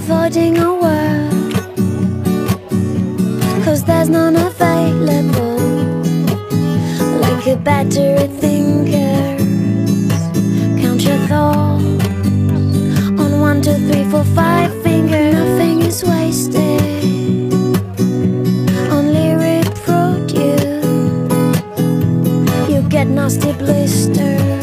avoiding a world. Cause there's none available Like a battery thinker, Count your thoughts On one, two, three, four, five finger Nothing is wasted. Only reproduce. You get nasty blisters.